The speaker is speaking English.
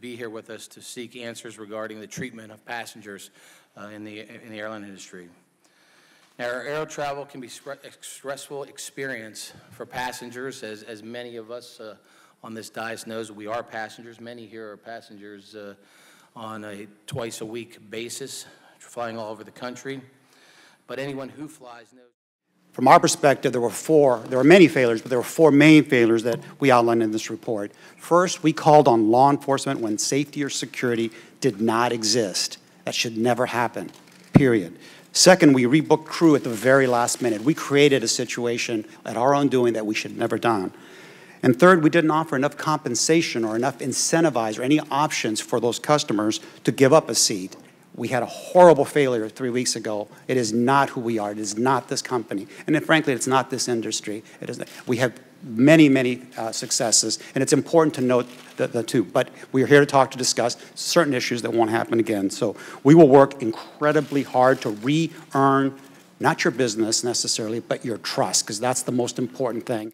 be here with us to seek answers regarding the treatment of passengers uh, in the, in the airline industry. Now, our air travel can be a stressful experience for passengers, as, as many of us uh, on this dais knows, we are passengers. Many here are passengers uh, on a twice-a-week basis, flying all over the country. But anyone who flies knows. From our perspective, there were four, there were many failures, but there were four main failures that we outlined in this report. First, we called on law enforcement when safety or security did not exist. That should never happen, period. Second, we rebooked crew at the very last minute. We created a situation at our own doing that we should never done. And third, we didn't offer enough compensation or enough incentivize or any options for those customers to give up a seat. We had a horrible failure three weeks ago. It is not who we are. It is not this company. And then, frankly, it's not this industry. It is, we have many, many uh, successes, and it's important to note the, the two. But we are here to talk to discuss certain issues that won't happen again. So we will work incredibly hard to re-earn not your business necessarily, but your trust, because that's the most important thing.